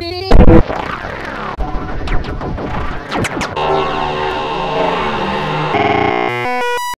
Música